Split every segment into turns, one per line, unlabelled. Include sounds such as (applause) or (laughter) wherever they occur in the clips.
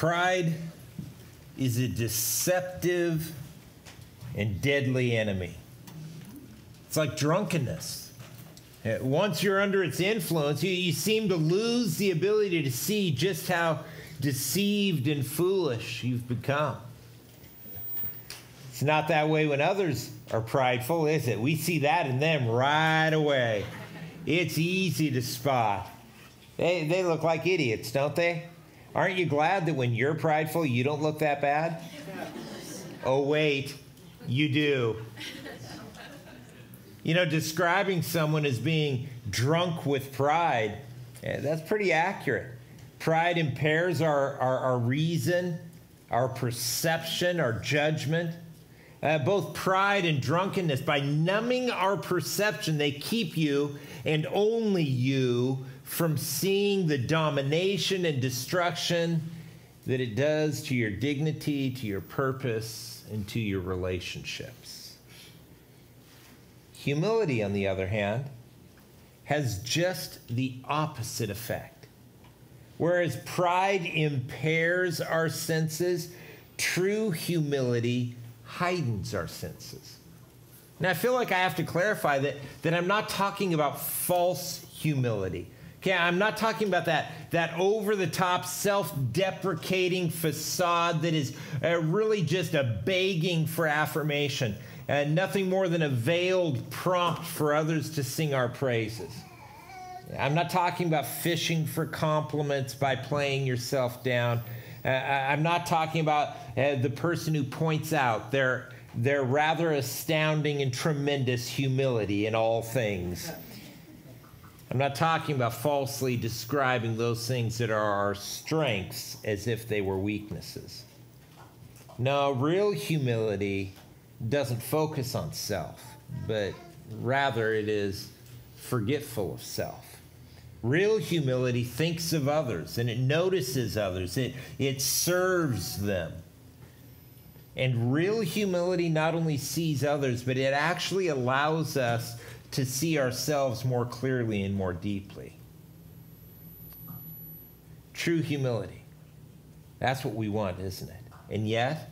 Pride is a deceptive and deadly enemy. It's like drunkenness. Uh, Once you're under its influence, you, you seem to lose the ability to see just how deceived and foolish you've become. It's not that way when others are prideful, is it? We see that in them right away. It's easy to spot. They, they look like idiots, don't they? Aren't you glad that when you're prideful, you don't look that bad? Oh, wait, you do. You know, describing someone as being drunk with pride, eh, that's pretty accurate. Pride impairs our, our, our reason, our perception, our judgment. Uh, both pride and drunkenness, by numbing our perception, they keep you and only you from seeing the domination and destruction that it does to your dignity, to your purpose, and to your relationships. Humility, on the other hand, has just the opposite effect. Whereas pride impairs our senses, true humility heightens our senses. Now, I feel like I have to clarify that, that I'm not talking about false humility. Okay, I'm not talking about that, that over the top, self deprecating facade that is uh, really just a begging for affirmation and nothing more than a veiled prompt for others to sing our praises. I'm not talking about fishing for compliments by playing yourself down. Uh, I'm not talking about uh, the person who points out their, their rather astounding and tremendous humility in all things. I'm not talking about falsely describing those things that are our strengths as if they were weaknesses. No, real humility doesn't focus on self, but rather it is forgetful of self. Real humility thinks of others and it notices others, it, it serves them. And real humility not only sees others, but it actually allows us to see ourselves more clearly and more deeply. True humility. That's what we want, isn't it? And yet,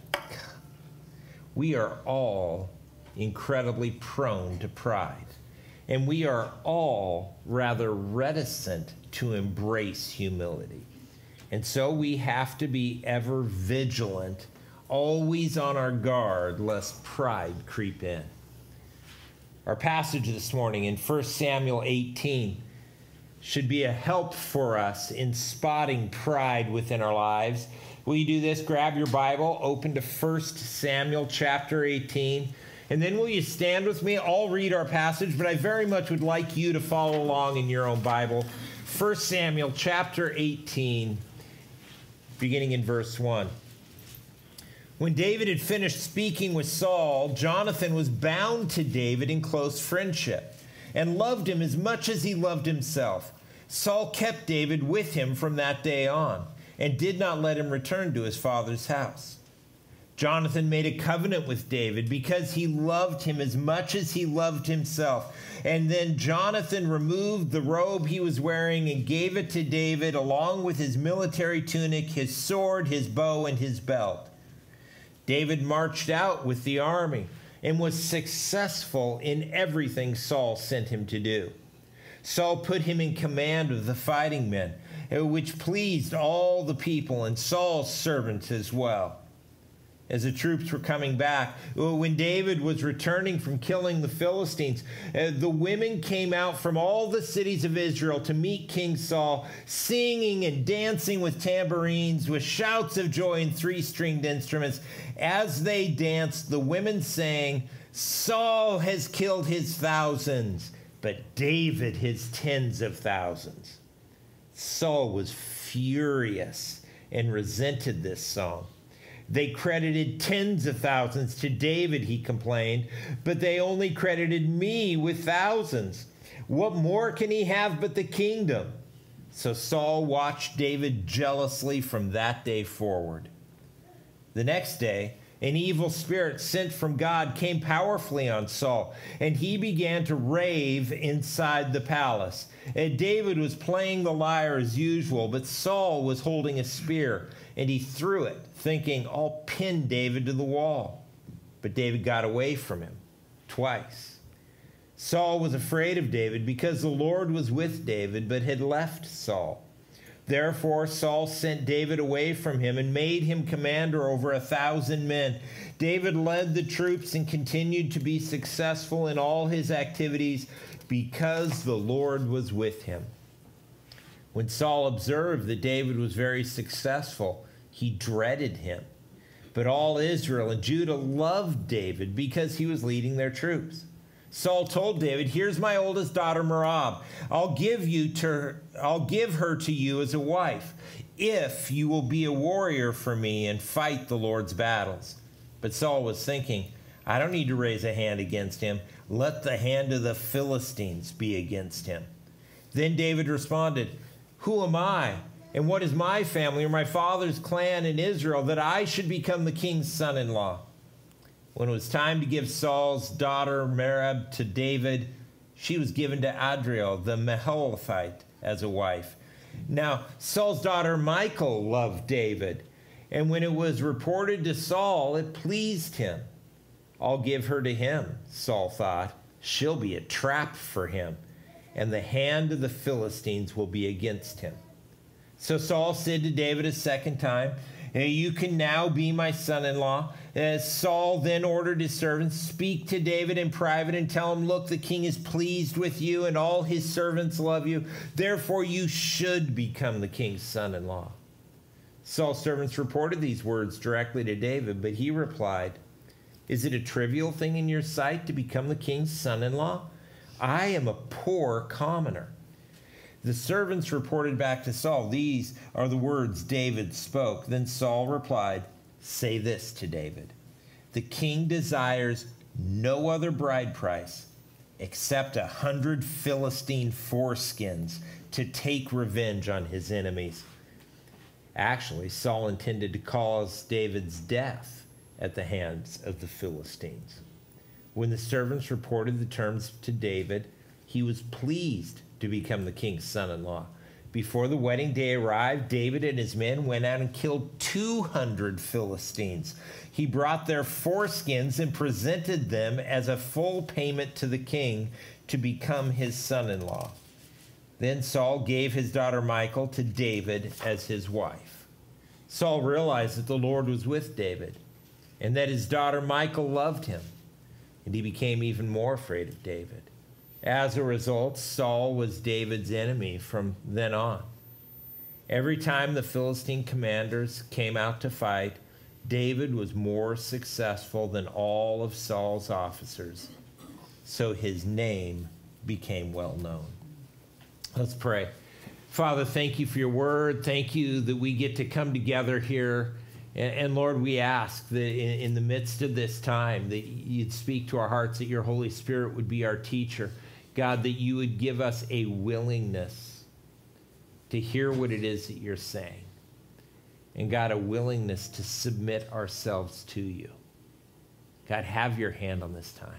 we are all incredibly prone to pride. And we are all rather reticent to embrace humility. And so we have to be ever vigilant, always on our guard, lest pride creep in. Our passage this morning in 1 Samuel 18 should be a help for us in spotting pride within our lives. Will you do this? Grab your Bible, open to 1 Samuel chapter 18. And then will you stand with me? I'll read our passage, but I very much would like you to follow along in your own Bible. 1 Samuel chapter 18, beginning in verse 1. When David had finished speaking with Saul, Jonathan was bound to David in close friendship and loved him as much as he loved himself. Saul kept David with him from that day on and did not let him return to his father's house. Jonathan made a covenant with David because he loved him as much as he loved himself. And then Jonathan removed the robe he was wearing and gave it to David along with his military tunic, his sword, his bow, and his belt. David marched out with the army and was successful in everything Saul sent him to do. Saul put him in command of the fighting men, which pleased all the people and Saul's servants as well as the troops were coming back. When David was returning from killing the Philistines, uh, the women came out from all the cities of Israel to meet King Saul, singing and dancing with tambourines, with shouts of joy and three stringed instruments. As they danced, the women sang, Saul has killed his thousands, but David his tens of thousands. Saul was furious and resented this song. They credited tens of thousands to David, he complained, but they only credited me with thousands. What more can he have but the kingdom? So Saul watched David jealously from that day forward. The next day, an evil spirit sent from God came powerfully on Saul, and he began to rave inside the palace. And David was playing the lyre as usual, but Saul was holding a spear, and he threw it, thinking, I'll pin David to the wall. But David got away from him twice. Saul was afraid of David because the Lord was with David, but had left Saul. Therefore, Saul sent David away from him and made him commander over a thousand men. David led the troops and continued to be successful in all his activities because the Lord was with him. When Saul observed that David was very successful, he dreaded him. But all Israel and Judah loved David because he was leading their troops. Saul told David, "Here's my oldest daughter Merab. I'll give you to her, I'll give her to you as a wife, if you will be a warrior for me and fight the Lord's battles." But Saul was thinking, "I don't need to raise a hand against him. Let the hand of the Philistines be against him." Then David responded, "Who am I? And what is my family or my father's clan in Israel that I should become the king's son-in-law?" When it was time to give Saul's daughter Merab to David, she was given to Adriel the Meholathite as a wife. Now, Saul's daughter Michal loved David, and when it was reported to Saul, it pleased him. I'll give her to him, Saul thought. She'll be a trap for him, and the hand of the Philistines will be against him. So Saul said to David a second time, You can now be my son in law. As uh, Saul then ordered his servants, Speak to David in private and tell him, Look, the king is pleased with you, and all his servants love you. Therefore, you should become the king's son in law. Saul's servants reported these words directly to David, but he replied, Is it a trivial thing in your sight to become the king's son in law? I am a poor commoner. The servants reported back to Saul, These are the words David spoke. Then Saul replied, say this to David The king desires no other bride price except a hundred Philistine foreskins to take revenge on his enemies. Actually, Saul intended to cause David's death at the hands of the Philistines. When the servants reported the terms to David, he was pleased to become the king's son in law. Before the wedding day arrived, David and his men went out and killed 200 Philistines. He brought their foreskins and presented them as a full payment to the king to become his son in law. Then Saul gave his daughter Michal to David as his wife. Saul realized that the Lord was with David and that his daughter Michal loved him, and he became even more afraid of David. As a result, Saul was David's enemy from then on. Every time the Philistine commanders came out to fight, David was more successful than all of Saul's officers, so his name became well known. Let's pray. Father, thank you for your word. Thank you that we get to come together here. And, Lord, we ask that in the midst of this time that you'd speak to our hearts, that your Holy Spirit would be our teacher. God, that you would give us a willingness to hear what it is that you're saying. And God, a willingness to submit ourselves to you. God, have your hand on this time.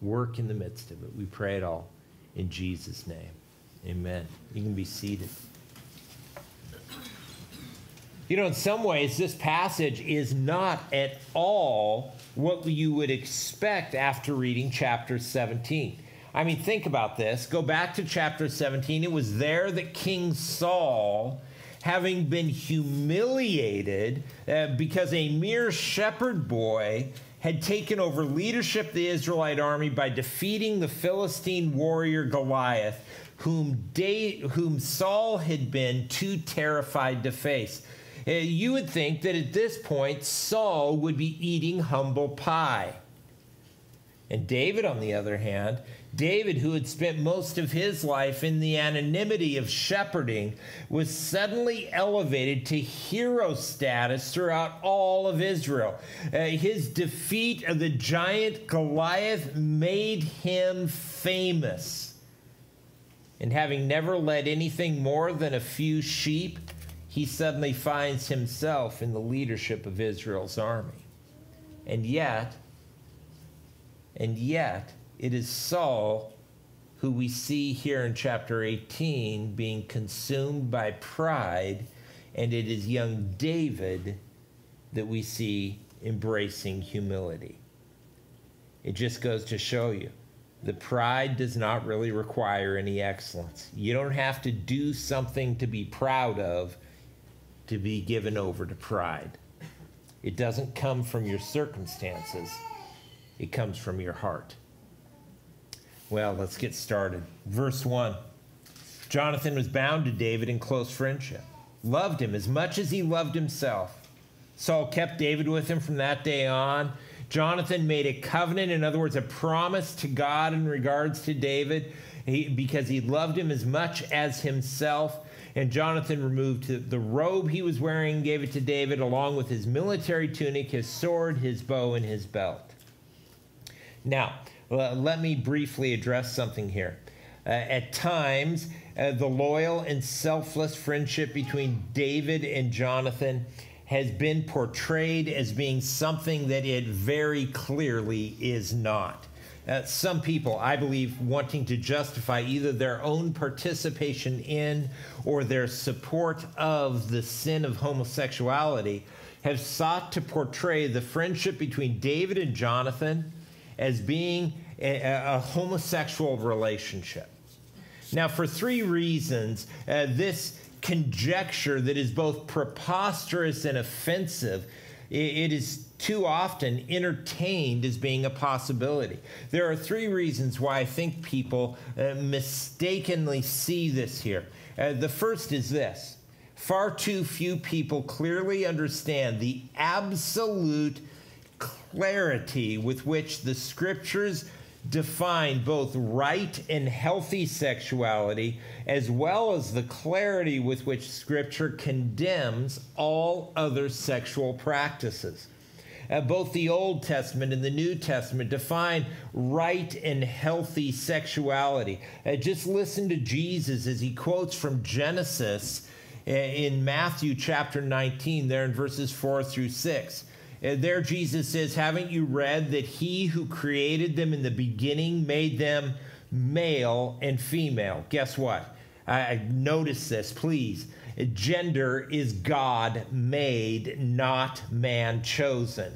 Work in the midst of it. We pray it all in Jesus' name. Amen. You can be seated. You know, in some ways, this passage is not at all what you would expect after reading chapter 17. I mean, think about this. Go back to chapter 17. It was there that King Saul, having been humiliated uh, because a mere shepherd boy had taken over leadership of the Israelite army by defeating the Philistine warrior Goliath, whom, da- whom Saul had been too terrified to face. Uh, you would think that at this point, Saul would be eating humble pie. And David, on the other hand, David, who had spent most of his life in the anonymity of shepherding, was suddenly elevated to hero status throughout all of Israel. Uh, his defeat of the giant Goliath made him famous. And having never led anything more than a few sheep, he suddenly finds himself in the leadership of Israel's army. And yet, and yet, it is Saul who we see here in chapter 18 being consumed by pride, and it is young David that we see embracing humility. It just goes to show you the pride does not really require any excellence. You don't have to do something to be proud of to be given over to pride. It doesn't come from your circumstances, it comes from your heart. Well, let's get started. Verse 1 Jonathan was bound to David in close friendship, loved him as much as he loved himself. Saul kept David with him from that day on. Jonathan made a covenant, in other words, a promise to God in regards to David because he loved him as much as himself. And Jonathan removed the robe he was wearing, gave it to David, along with his military tunic, his sword, his bow, and his belt. Now, let me briefly address something here. Uh, at times, uh, the loyal and selfless friendship between David and Jonathan has been portrayed as being something that it very clearly is not. Uh, some people, I believe, wanting to justify either their own participation in or their support of the sin of homosexuality, have sought to portray the friendship between David and Jonathan as being a, a homosexual relationship. Now, for three reasons, uh, this conjecture that is both preposterous and offensive. It is too often entertained as being a possibility. There are three reasons why I think people uh, mistakenly see this here. Uh, the first is this far too few people clearly understand the absolute clarity with which the scriptures define both right and healthy sexuality, as well as the clarity with which Scripture condemns all other sexual practices. Uh, both the Old Testament and the New Testament define right and healthy sexuality. Uh, just listen to Jesus as he quotes from Genesis uh, in Matthew chapter 19, there in verses 4 through 6. There, Jesus says, Haven't you read that he who created them in the beginning made them male and female? Guess what? I, I notice this, please. Gender is God made, not man chosen.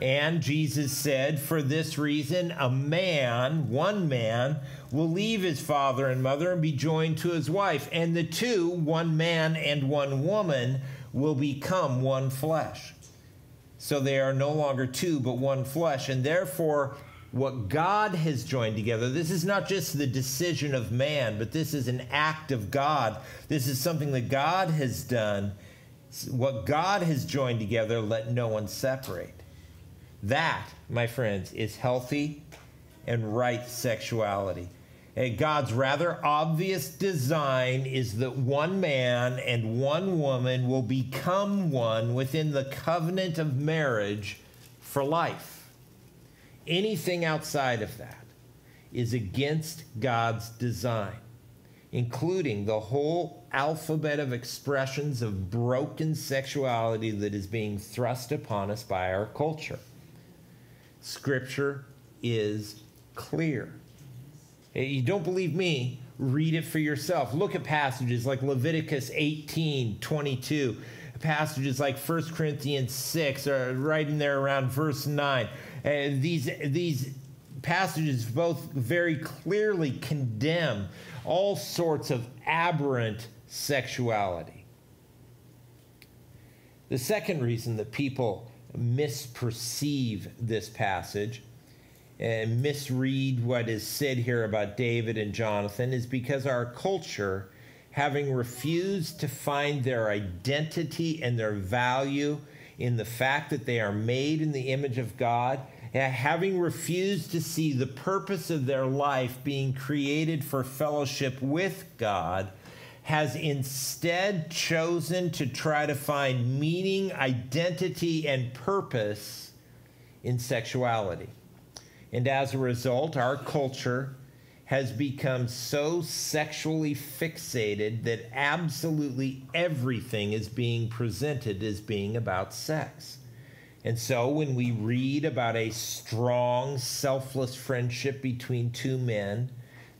And Jesus said, For this reason, a man, one man, will leave his father and mother and be joined to his wife, and the two, one man and one woman, will become one flesh. So they are no longer two, but one flesh. And therefore, what God has joined together, this is not just the decision of man, but this is an act of God. This is something that God has done. What God has joined together, let no one separate. That, my friends, is healthy and right sexuality. God's rather obvious design is that one man and one woman will become one within the covenant of marriage for life. Anything outside of that is against God's design, including the whole alphabet of expressions of broken sexuality that is being thrust upon us by our culture. Scripture is clear. You don't believe me? Read it for yourself. Look at passages like Leviticus 18 22, passages like 1 Corinthians 6, or right in there around verse 9. Uh, these, these passages both very clearly condemn all sorts of aberrant sexuality. The second reason that people misperceive this passage and misread what is said here about David and Jonathan is because our culture, having refused to find their identity and their value in the fact that they are made in the image of God, having refused to see the purpose of their life being created for fellowship with God, has instead chosen to try to find meaning, identity, and purpose in sexuality. And as a result, our culture has become so sexually fixated that absolutely everything is being presented as being about sex. And so when we read about a strong, selfless friendship between two men,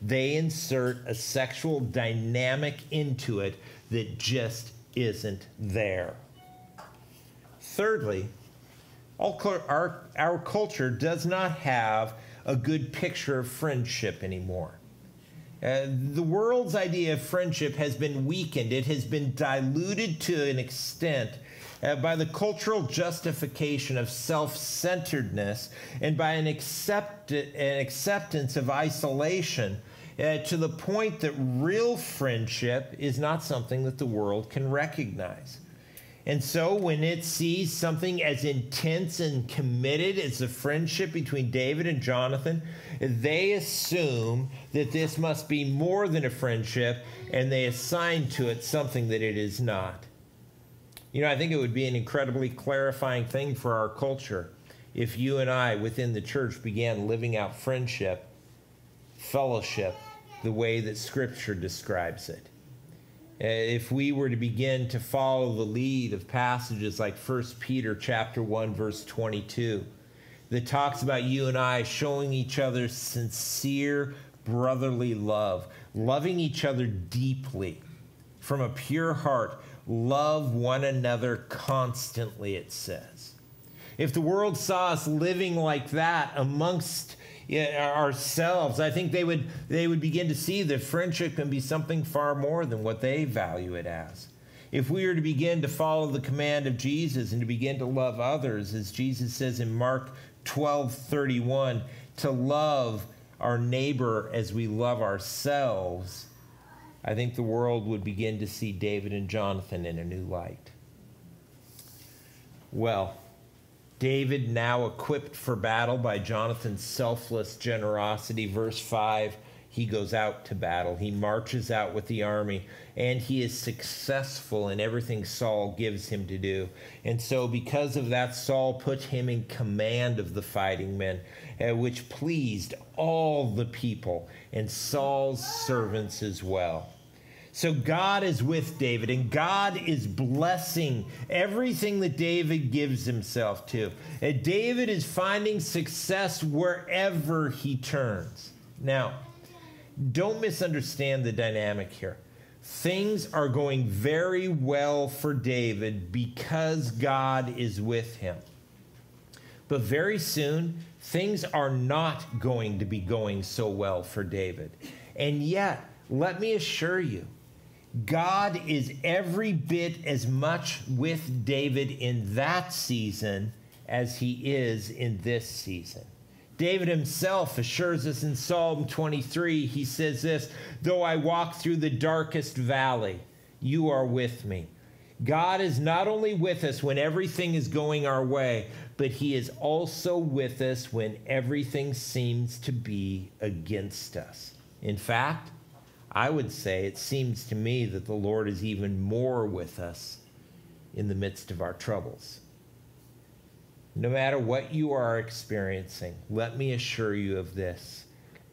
they insert a sexual dynamic into it that just isn't there. Thirdly, our, our culture does not have a good picture of friendship anymore. Uh, the world's idea of friendship has been weakened. It has been diluted to an extent uh, by the cultural justification of self centeredness and by an, accept- an acceptance of isolation uh, to the point that real friendship is not something that the world can recognize. And so, when it sees something as intense and committed as the friendship between David and Jonathan, they assume that this must be more than a friendship and they assign to it something that it is not. You know, I think it would be an incredibly clarifying thing for our culture if you and I within the church began living out friendship, fellowship, the way that Scripture describes it. Uh, if we were to begin to follow the lead of passages like 1 Peter chapter 1 verse 22 that talks about you and I showing each other sincere brotherly love, loving each other deeply from a pure heart, love one another constantly it says. If the world saw us living like that amongst ourselves, I think they would, they would begin to see that friendship can be something far more than what they value it as. If we are to begin to follow the command of Jesus and to begin to love others, as Jesus says in Mark 12 31, to love our neighbor as we love ourselves, I think the world would begin to see David and Jonathan in a new light. Well, David, now equipped for battle by Jonathan's selfless generosity, verse 5, he goes out to battle. He marches out with the army, and he is successful in everything Saul gives him to do. And so, because of that, Saul put him in command of the fighting men, uh, which pleased all the people and Saul's servants as well. So God is with David, and God is blessing everything that David gives himself to. And David is finding success wherever he turns. Now, don't misunderstand the dynamic here. Things are going very well for David because God is with him. But very soon, things are not going to be going so well for David. And yet, let me assure you, God is every bit as much with David in that season as he is in this season. David himself assures us in Psalm 23, he says this Though I walk through the darkest valley, you are with me. God is not only with us when everything is going our way, but he is also with us when everything seems to be against us. In fact, I would say it seems to me that the Lord is even more with us in the midst of our troubles. No matter what you are experiencing, let me assure you of this.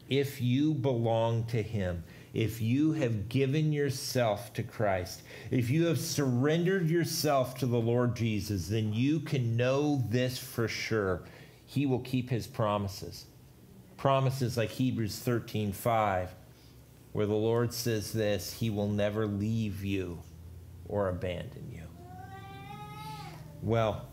If you belong to Him, if you have given yourself to Christ, if you have surrendered yourself to the Lord Jesus, then you can know this for sure. He will keep His promises. Promises like Hebrews 13 5 where the Lord says this He will never leave you or abandon you. Well,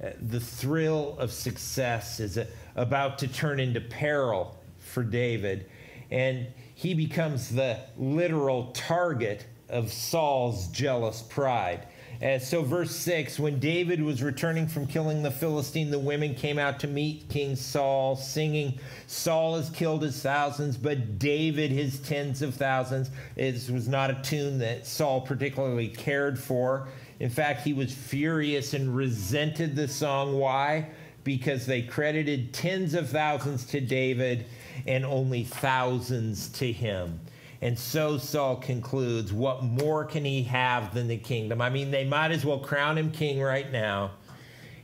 uh, the thrill of success is about to turn into peril for David, and he becomes the literal target of Saul's jealous pride. Uh, so, verse 6 when David was returning from killing the Philistine, the women came out to meet King Saul, singing, Saul has killed his thousands, but David his tens of thousands. This was not a tune that Saul particularly cared for. In fact, he was furious and resented the song. Why? Because they credited tens of thousands to David and only thousands to him. And so Saul concludes, What more can he have than the kingdom? I mean, they might as well crown him king right now.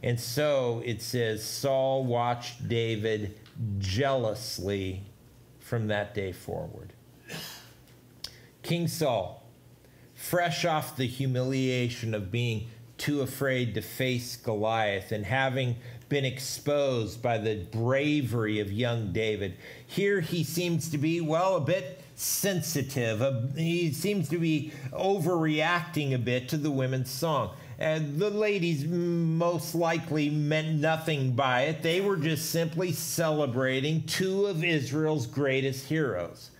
And so it says, Saul watched David jealously from that day forward. King Saul, fresh off the humiliation of being too afraid to face Goliath and having been exposed by the bravery of young David. Here he seems to be, well, a bit sensitive. Uh, he seems to be overreacting a bit to the women's song. And the ladies most likely meant nothing by it. They were just simply celebrating two of Israel's greatest heroes.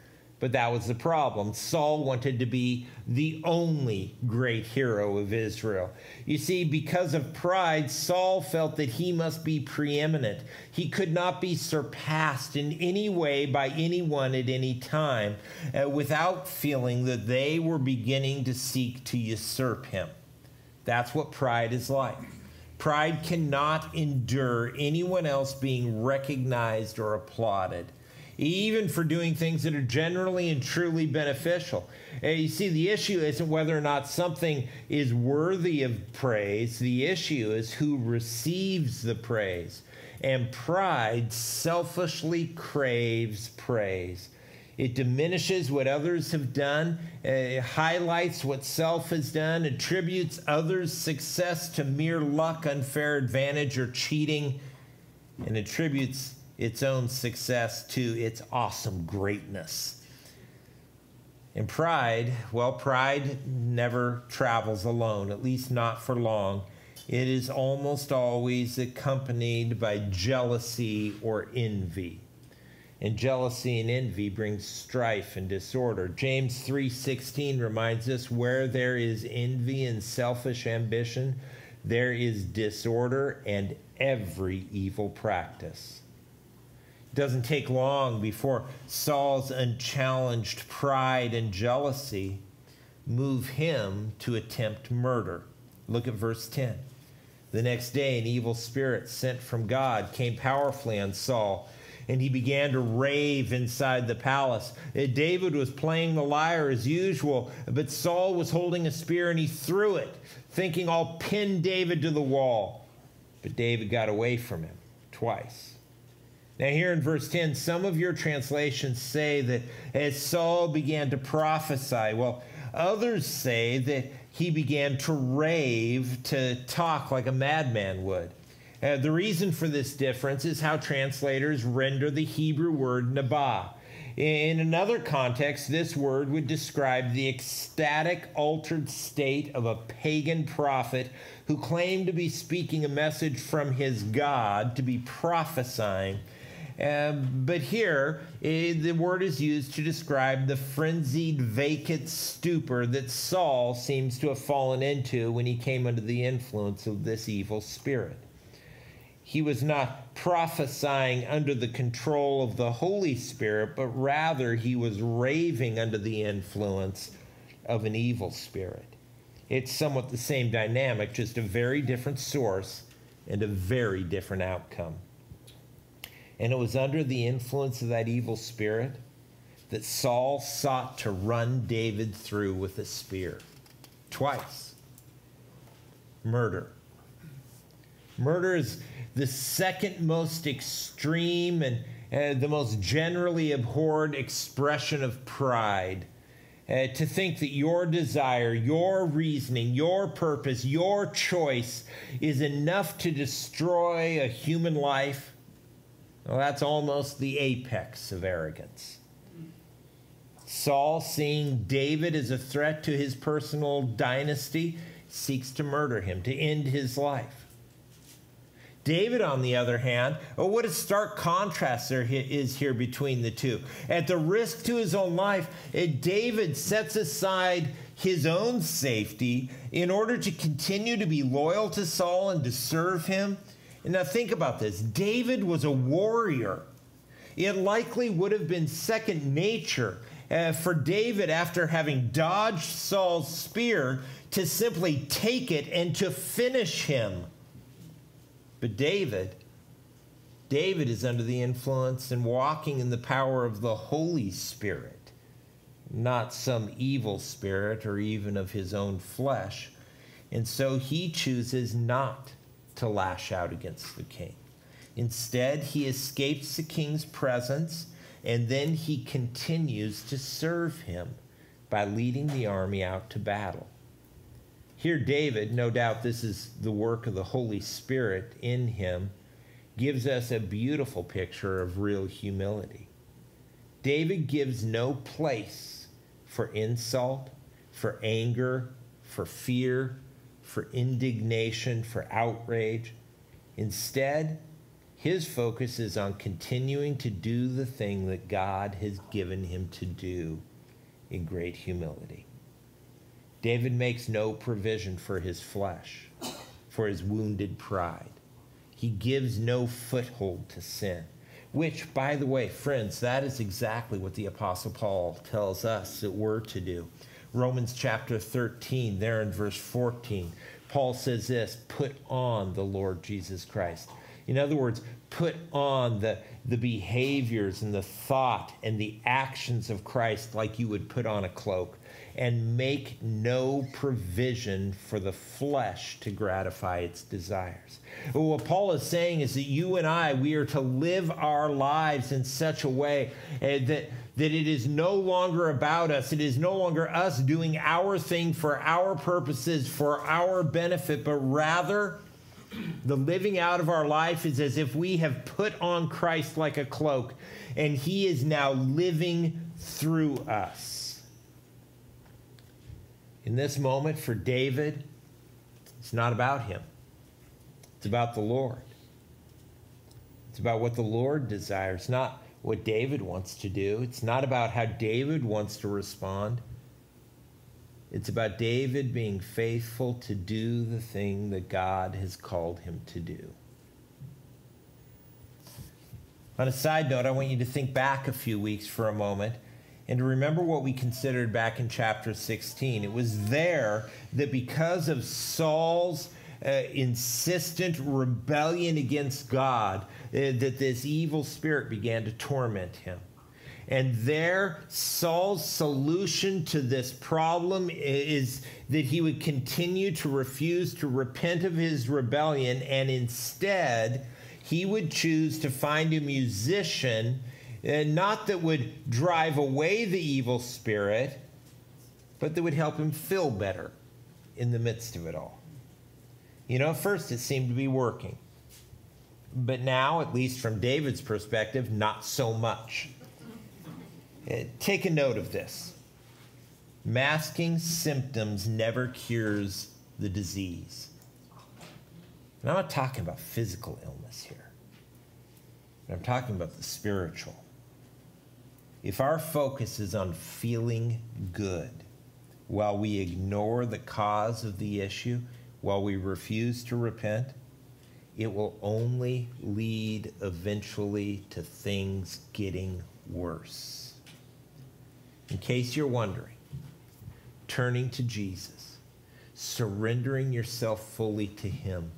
But that was the problem. Saul wanted to be the only great hero of Israel. You see, because of pride, Saul felt that he must be preeminent. He could not be surpassed in any way by anyone at any time uh, without feeling that they were beginning to seek to usurp him. That's what pride is like. Pride cannot endure anyone else being recognized or applauded even for doing things that are generally and truly beneficial. Uh, you see, the issue isn't whether or not something is worthy of praise, the issue is who receives the praise. And pride selfishly craves praise. It diminishes what others have done, it highlights what self has done, attributes others' success to mere luck, unfair advantage, or cheating, and attributes its own success to its awesome greatness. And pride, well, pride never travels alone, at least not for long. It is almost always accompanied by jealousy or envy. And jealousy and envy brings strife and disorder. James 3:16 reminds us where there is envy and selfish ambition, there is disorder and every evil practice doesn't take long before Saul's unchallenged pride and jealousy move him to attempt murder. Look at verse 10. The next day, an evil spirit sent from God came powerfully on Saul, and he began to rave inside the palace. Uh, David was playing the lyre as usual, but Saul was holding a spear and he threw it, thinking, I'll pin David to the wall. But David got away from him twice. Now, here in verse 10, some of your translations say that as Saul began to prophesy, well, others say that he began to rave, to talk like a madman would. Uh, the reason for this difference is how translators render the Hebrew word nabah. In another context, this word would describe the ecstatic, altered state of a pagan prophet who claimed to be speaking a message from his God, to be prophesying um, but here, it, the word is used to describe the frenzied, vacant stupor that Saul seems to have fallen into when he came under the influence of this evil spirit. He was not prophesying under the control of the Holy Spirit, but rather he was raving under the influence of an evil spirit. It's somewhat the same dynamic, just a very different source and a very different outcome. And it was under the influence of that evil spirit that Saul sought to run David through with a spear. Twice. Murder. Murder is the second most extreme and uh, the most generally abhorred expression of pride. Uh, to think that your desire, your reasoning, your purpose, your choice is enough to destroy a human life well, that's almost the apex of arrogance. Saul, seeing David as a threat to his personal dynasty, seeks to murder him, to end his life. David, on the other hand, oh, what a stark contrast there is here between the two. At the risk to his own life, eh, David sets aside his own safety in order to continue to be loyal to Saul and to serve him now think about this David was a warrior. It likely would have been second nature uh, for David, after having dodged Saul's spear, to simply take it and to finish him. But David, David is under the influence and walking in the power of the Holy Spirit, not some evil spirit or even of his own flesh. And so he chooses not to lash out against the king. Instead, he escapes the king's presence and then he continues to serve him by leading the army out to battle. Here, David, no doubt this is the work of the Holy Spirit in him, gives us a beautiful picture of real humility. David gives no place for insult, for anger, for fear, for indignation, for outrage. Instead, his focus is on continuing to do the thing that God has given him to do in great humility. David makes no provision for his flesh, for his wounded pride. He gives no foothold to sin, which, by the way, friends, that is exactly what the Apostle Paul tells us that we're to do. Romans chapter 13, there in verse 14, Paul says this put on the Lord Jesus Christ. In other words, put on the, the behaviors and the thought and the actions of Christ like you would put on a cloak, and make no provision for the flesh to gratify its desires. What Paul is saying is that you and I, we are to live our lives in such a way uh, that, that it is no longer about us. It is no longer us doing our thing for our purposes, for our benefit, but rather the living out of our life is as if we have put on Christ like a cloak, and he is now living through us. In this moment, for David, it's not about him, it's about the Lord. It's about what the Lord desires, not what David wants to do. It's not about how David wants to respond. It's about David being faithful to do the thing that God has called him to do. On a side note, I want you to think back a few weeks for a moment and to remember what we considered back in chapter 16. It was there that because of Saul's uh, insistent rebellion against God, uh, that this evil spirit began to torment him. And there, Saul's solution to this problem is that he would continue to refuse to repent of his rebellion, and instead, he would choose to find a musician, uh, not that would drive away the evil spirit, but that would help him feel better in the midst of it all. You know, at first it seemed to be working. But now, at least from David's perspective, not so much. Uh, take a note of this. Masking symptoms never cures the disease. And I'm not talking about physical illness here, I'm talking about the spiritual. If our focus is on feeling good while we ignore the cause of the issue, while we refuse to repent, it will only lead eventually to things getting worse. In case you're wondering, turning to Jesus, surrendering yourself fully to Him,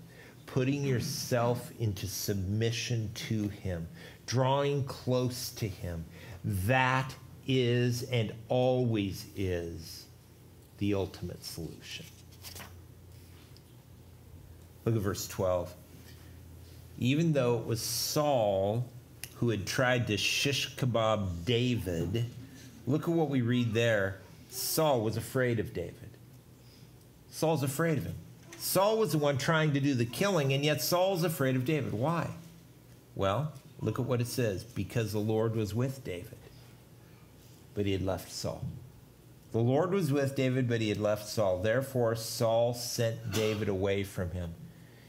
putting yourself into submission to Him, drawing close to Him, that is and always is the ultimate solution. Look at verse 12. Even though it was Saul who had tried to shish kebab David, Look at what we read there. Saul was afraid of David. Saul's afraid of him. Saul was the one trying to do the killing, and yet Saul's afraid of David. Why? Well, look at what it says because the Lord was with David, but he had left Saul. The Lord was with David, but he had left Saul. Therefore, Saul sent David away from him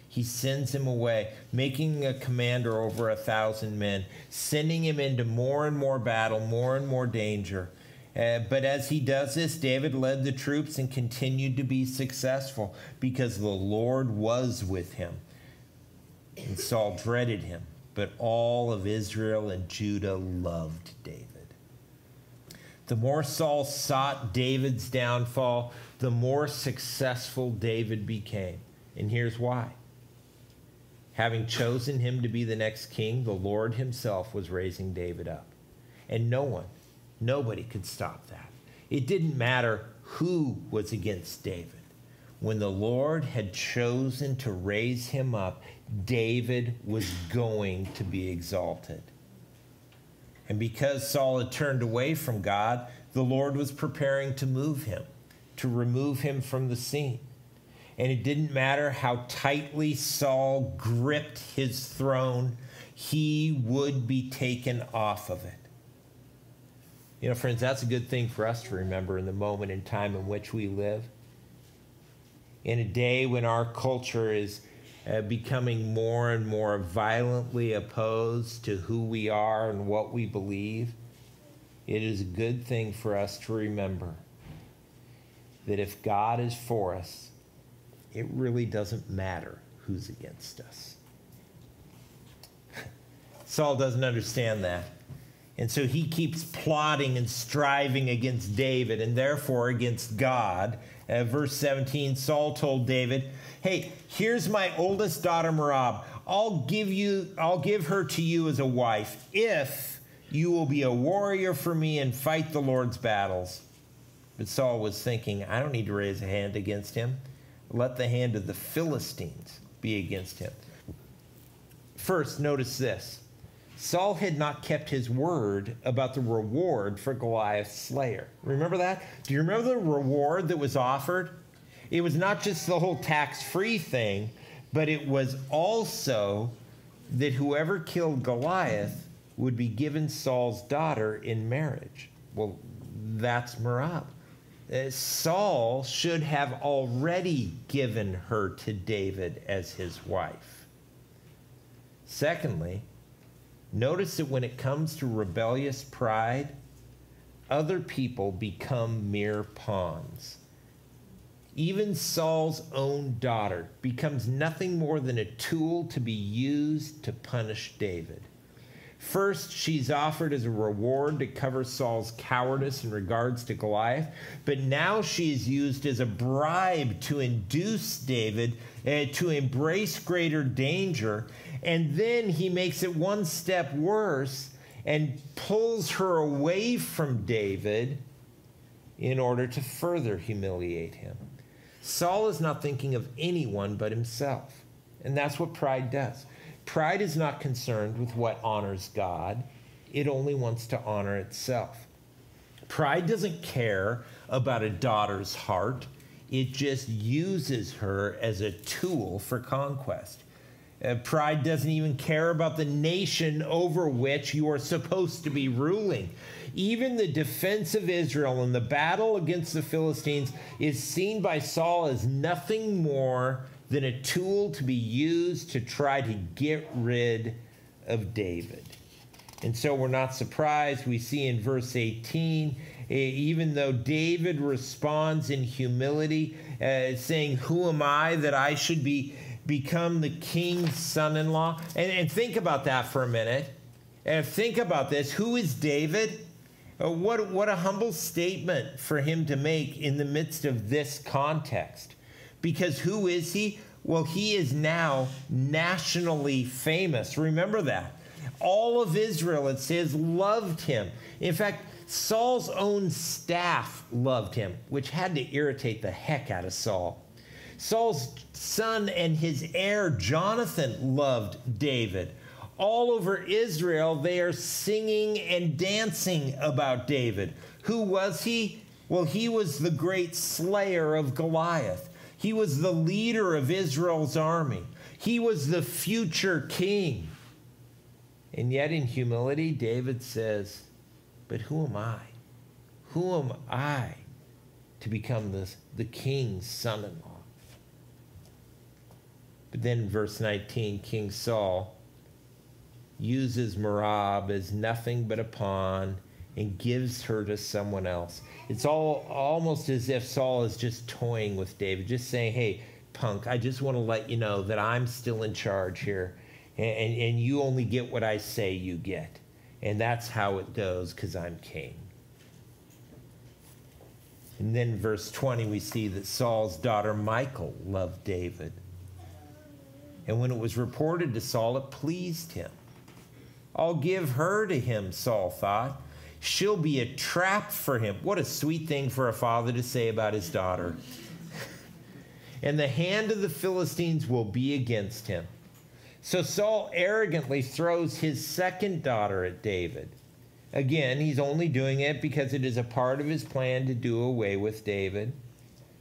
he sends him away, making a commander over a thousand men, sending him into more and more battle, more and more danger. Uh, but as he does this, David led the troops and continued to be successful because the Lord was with him. And Saul dreaded him, but all of Israel and Judah loved David. The more Saul sought David's downfall, the more successful David became. And here's why Having chosen him to be the next king, the Lord himself was raising David up. And no one, nobody could stop that. It didn't matter who was against David. When the Lord had chosen to raise him up, David was going to be exalted. And because Saul had turned away from God, the Lord was preparing to move him, to remove him from the scene. And it didn't matter how tightly Saul gripped his throne, he would be taken off of it. You know, friends, that's a good thing for us to remember in the moment and time in which we live. In a day when our culture is uh, becoming more and more violently opposed to who we are and what we believe, it is a good thing for us to remember that if God is for us, it really doesn't matter who's against us. (laughs) Saul doesn't understand that. And so he keeps plotting and striving against David and therefore against God. Uh, verse 17 Saul told David, Hey, here's my oldest daughter Merab. I'll give you I'll give her to you as a wife if you will be a warrior for me and fight the Lord's battles. But Saul was thinking, I don't need to raise a hand against him. Let the hand of the Philistines be against him. First, notice this Saul had not kept his word about the reward for Goliath's slayer. Remember that? Do you remember the reward that was offered? It was not just the whole tax free thing, but it was also that whoever killed Goliath would be given Saul's daughter in marriage. Well, that's Merab. Uh, Saul should have already given her to David as his wife. Secondly, Notice that when it comes to rebellious pride, other people become mere pawns. Even Saul's own daughter becomes nothing more than a tool to be used to punish David. First, she's offered as a reward to cover Saul's cowardice in regards to Goliath, but now she is used as a bribe to induce David uh, to embrace greater danger. And then he makes it one step worse and pulls her away from David in order to further humiliate him. Saul is not thinking of anyone but himself. And that's what pride does. Pride is not concerned with what honors God, it only wants to honor itself. Pride doesn't care about a daughter's heart, it just uses her as a tool for conquest. Uh, pride doesn't even care about the nation over which you are supposed to be ruling. Even the defense of Israel in the battle against the Philistines is seen by Saul as nothing more than a tool to be used to try to get rid of David. And so we're not surprised. We see in verse 18, even though David responds in humility, uh, saying, Who am I that I should be become the king's son in law? And, and, think about that for a minute. And think about this. Who is David? Uh, what, what a humble statement for him to make in the midst of this context. Because who is he? Well, he is now nationally famous. Remember that. All of Israel, it says, loved him. In fact, Saul's own staff loved him, which had to irritate the heck out of Saul. Saul's son and his heir, Jonathan, loved David. All over Israel, they are singing and dancing about David. Who was he? Well, he was the great slayer of Goliath. He was the leader of Israel's army. He was the future king. And yet, in humility, David says, But who am I? Who am I to become the, the king's son in law? But then verse 19, King Saul uses Merab as nothing but a pawn and gives her to someone else. It's all almost as if Saul is just toying with David, just saying, hey, punk, I just want to let you know that I'm still in charge here, and, and, and you only get what I say you get. And that's how it goes because I'm king. And then verse 20, we see that Saul's daughter Michal loved David. And when it was reported to Saul, it pleased him. I'll give her to him, Saul thought. She'll be a trap for him. What a sweet thing for a father to say about his daughter. (laughs) and the hand of the Philistines will be against him. So Saul arrogantly throws his second daughter at David. Again, he's only doing it because it is a part of his plan to do away with David.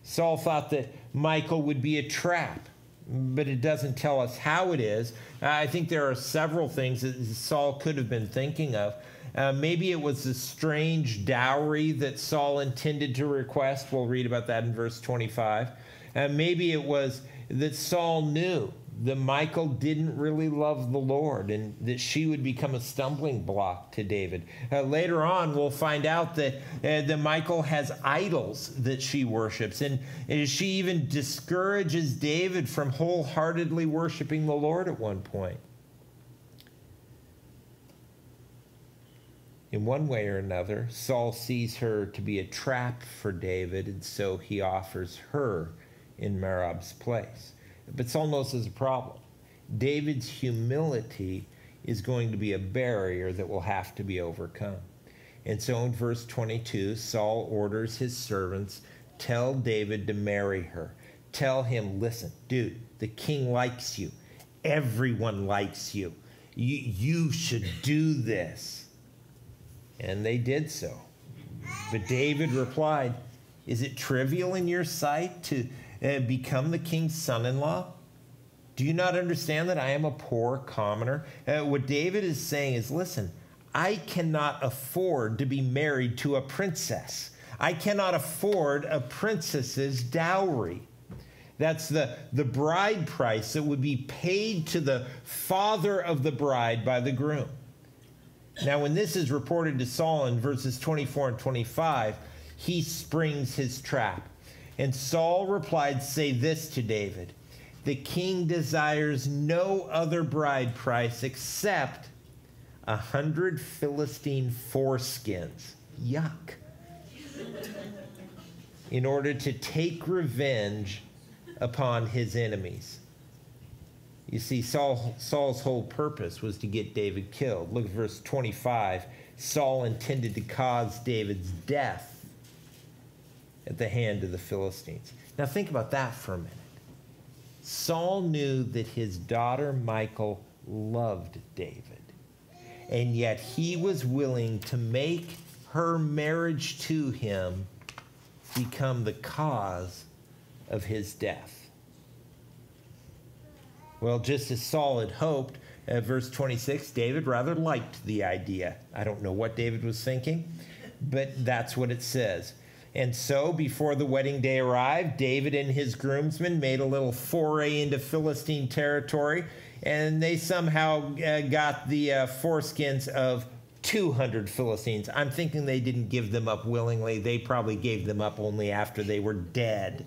Saul thought that Michal would be a trap, but it doesn't tell us how it is. I think there are several things that Saul could have been thinking of. Uh, maybe it was a strange dowry that Saul intended to request. We'll read about that in verse 25. Uh, maybe it was that Saul knew that Michal didn't really love the Lord and that she would become a stumbling block to David. Uh, later on, we'll find out that, uh, that Michal has idols that she worships, and she even discourages David from wholeheartedly worshiping the Lord at one point. In one way or another, Saul sees her to be a trap for David, and so he offers her in Merab's place. But Saul knows there's a problem. David's humility is going to be a barrier that will have to be overcome. And so in verse 22, Saul orders his servants, tell David to marry her. Tell him, listen, dude, the king likes you. Everyone likes you. You, you should do this. And they did so. But David replied, Is it trivial in your sight to uh, become the king's son in law? Do you not understand that I am a poor commoner? Uh, what David is saying is listen, I cannot afford to be married to a princess. I cannot afford a princess's dowry. That's the, the bride price that would be paid to the father of the bride by the groom. Now, when this is reported to Saul in verses 24 and 25, he springs his trap. And Saul replied, Say this to David The king desires no other bride price except a hundred Philistine foreskins. Yuck. In order to take revenge upon his enemies. You see, Saul, Saul's whole purpose was to get David killed. Look at verse 25. Saul intended to cause David's death at the hand of the Philistines. Now, think about that for a minute. Saul knew that his daughter Michal loved David, and yet he was willing to make her marriage to him become the cause of his death. Well, just as Saul had hoped, at verse 26, David rather liked the idea. I don't know what David was thinking, but that's what it says. And so, before the wedding day arrived, David and his groomsmen made a little foray into Philistine territory, and they somehow uh, got the uh, foreskins of 200 Philistines. I'm thinking they didn't give them up willingly. They probably gave them up only after they were dead.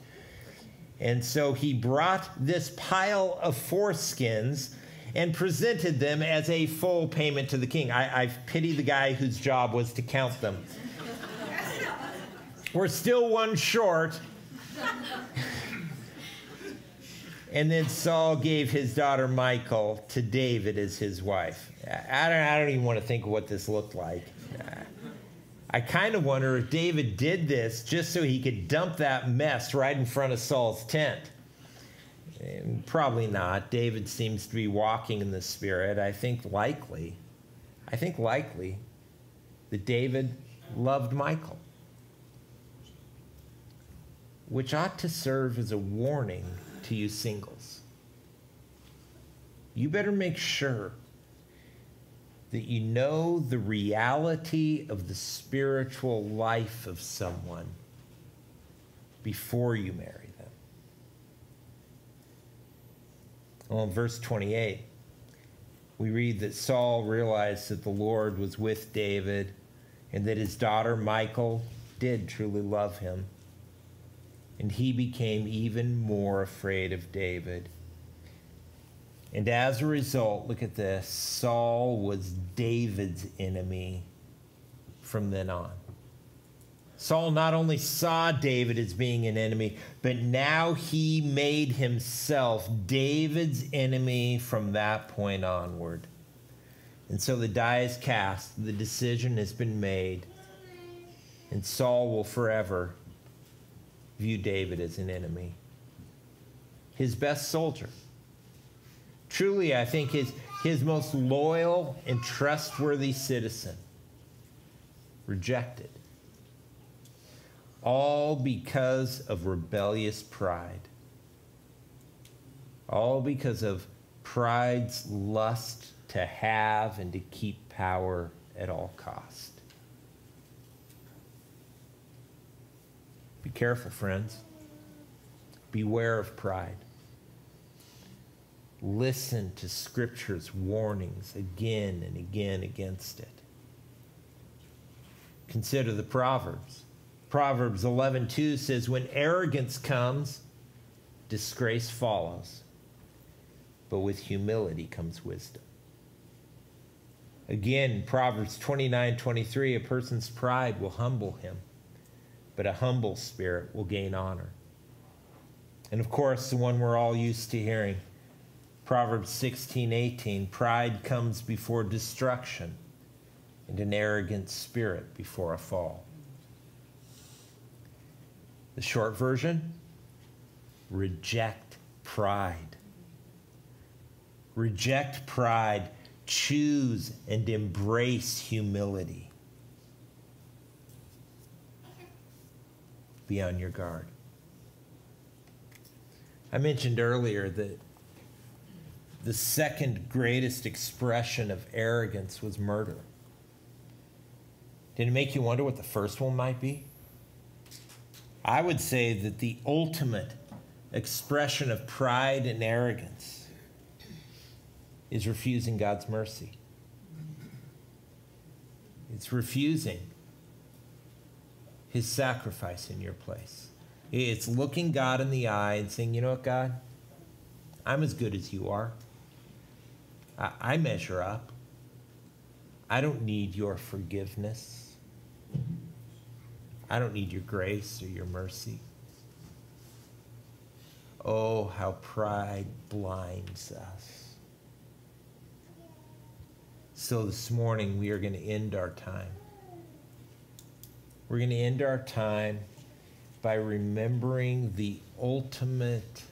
And so he brought this pile of foreskins and presented them as a full payment to the king. I, I pity the guy whose job was to count them. We're still one short. and then Saul gave his daughter Michal to David as his wife. I don't, I don't even want to think of what this looked like. I kind of wonder if David did this just so he could dump that mess right in front of Saul's tent. Probably not. David seems to be walking in the Spirit. I think likely, I think likely that David loved Michal, which ought to serve as a warning to you singles. You better make sure that you know the reality of the spiritual life of someone before you marry them. Well, in verse 28, we read that Saul realized that the Lord was with David and that his daughter Michal did truly love him and he became even more afraid of David. And as a result, look at this Saul was David's enemy from then on. Saul not only saw David as being an enemy, but now he made himself David's enemy from that point onward. And so the die is cast, the decision has been made, and Saul will forever view David as an enemy. His best soldier. Truly, I think his, his most loyal and trustworthy citizen. Rejected. all because of rebellious pride. All because of pride's lust to have and to keep power at all cost. Be careful, friends. Beware of pride. Listen to Scripture's warnings again and again against it. Consider the Proverbs. Proverbs 11:2 says when arrogance comes disgrace follows but with humility comes wisdom. Again, Proverbs 29:23 a person's pride will humble him but a humble spirit will gain honor. And of course, the one we're all used to hearing Proverbs 16:18 pride comes before destruction and an arrogant spirit before a fall. The short version reject pride. Reject pride. Choose and embrace humility. Be on your guard. I mentioned earlier that the second greatest expression of arrogance was murder. Did it make you wonder what the first one might be? I would say that the ultimate expression of pride and arrogance is refusing God's mercy. It's refusing his sacrifice in your place. It's looking God in the eye and saying, you know what, God? I'm as good as you are. I, measure up. I don't need your forgiveness. I don't need your grace or your mercy. Oh, how pride blinds us. So this morning we are going to end our time. We're going to end our time by remembering the ultimate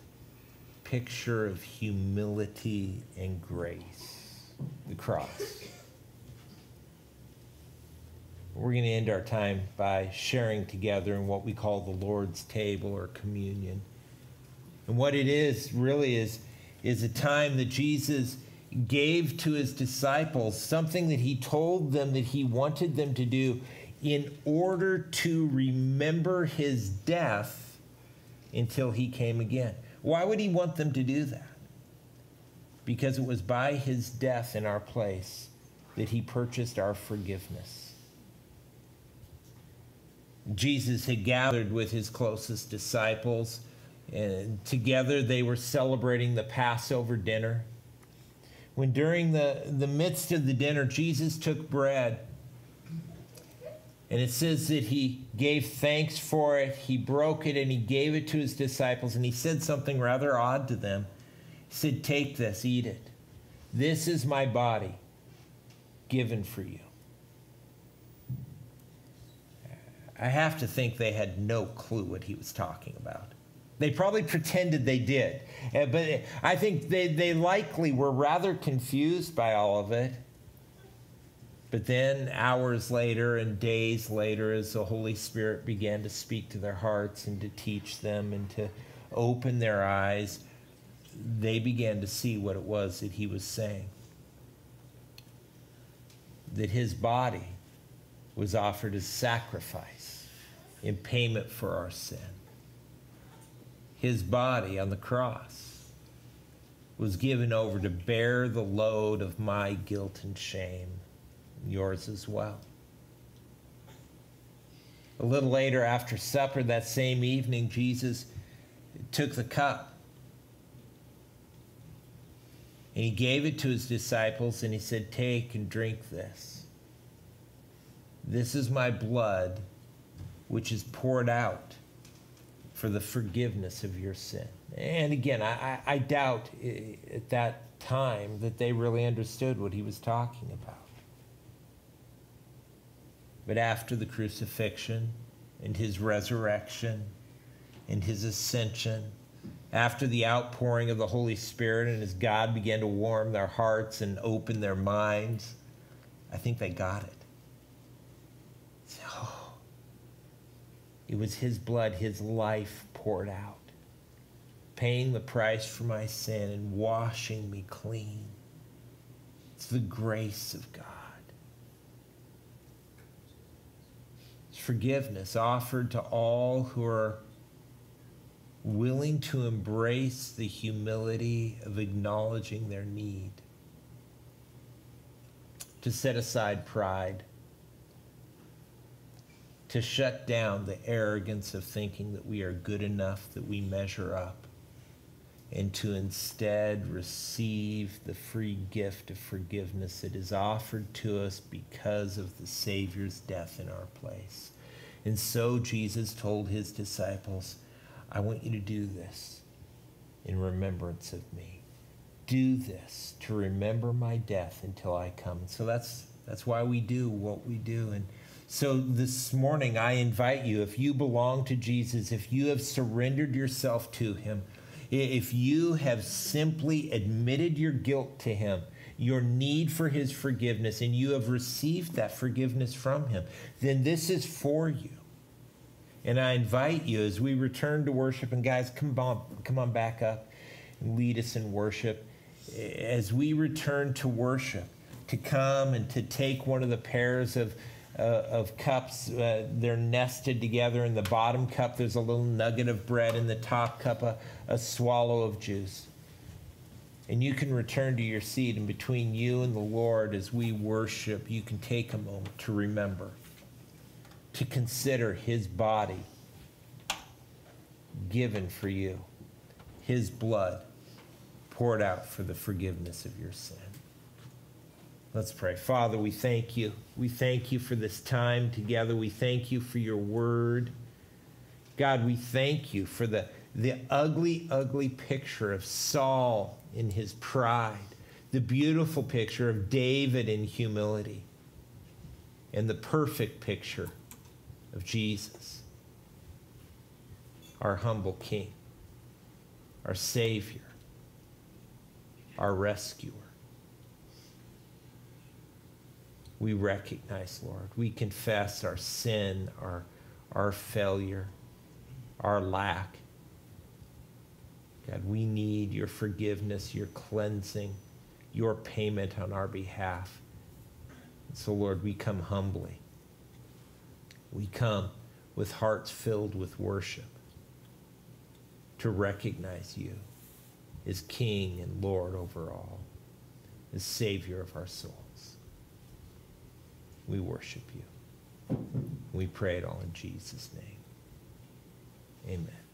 picture of humility and grace the cross. We're going to end our time by sharing together in what we call the Lord's table or communion. And what it is really is, is a time that Jesus gave to his disciples, something that he told them that he wanted them to do in order to remember his death until he came again. Why would he want them to do that? Because it was by his death in our place that he purchased our forgiveness. Jesus had gathered with his closest disciples, and together they were celebrating the Passover dinner. When during the, the midst of the dinner, Jesus took bread and it says that he gave thanks for it, he broke it, and he gave it to his disciples, and he said something rather odd to them. He said, Take this, eat it. This is my body given for you. I have to think they had no clue what he was talking about. They probably pretended they did. Uh, but I think they, they likely were rather confused by all of it. But then, hours later and days later, as the Holy Spirit began to speak to their hearts and to teach them and to open their eyes, they began to see what it was that he was saying. That his body was offered as sacrifice in payment for our sin. His body on the cross was given over to bear the load of my guilt and shame yours as well. A little later, after supper that same evening, Jesus took the cup and he gave it to his disciples and he said, Take and drink this. This is my blood, which is poured out for the forgiveness of your sin. And again, I, I doubt eh, at that time that they really understood what he was talking about. But after the crucifixion and his resurrection and his ascension, after the outpouring of the Holy Spirit and as God began to warm their hearts and open their minds, I think they got it. Oh, It was his blood, his life poured out, paying the price for my sin and washing me clean. It's the grace of God. It's forgiveness offered to all who are willing to embrace the humility of acknowledging their need, to set aside pride, to shut down the arrogance of thinking that we are good enough, that we measure up, and to instead receive the free gift of forgiveness that is offered to us because of the Savior's death in our place. And so Jesus told his disciples, I want you to do this in remembrance of me. Do this to remember my death until I come. So that's that's why we do what we do. And so this morning I invite you, if you belong to Jesus, if you have surrendered yourself to him, if you have simply admitted your guilt to him, your need for his forgiveness, and you have received that forgiveness from him, then this is for you. And I invite you as we return to worship, and guys, come on, come on back up and lead us in worship. As we return to worship, to come and to take one of the pairs of, uh, of cups, uh, they're nested together. In the bottom cup, there's a little nugget of bread. In the top cup, a, a swallow of juice. And you can return to your seat, and between you and the Lord, as we worship, you can take a moment to remember to consider his body given for you, his blood poured out for the forgiveness of your sin. Let's pray. Father, we thank you. We thank you for this time together. We thank you for your word. God, we thank you for the, the ugly, ugly picture of Saul in his pride, the beautiful picture of David in humility, and the perfect picture of Jesus, our humble King, our Savior, our rescuer. We recognize, Lord, we confess our sin, our, our failure, our lack. God, we need your forgiveness, your cleansing, your payment on our behalf. so, Lord, we come humbly we come with hearts filled with worship to recognize you as King and Lord over all, as Savior of our souls. We worship you. We pray it all in Jesus' name. Amen.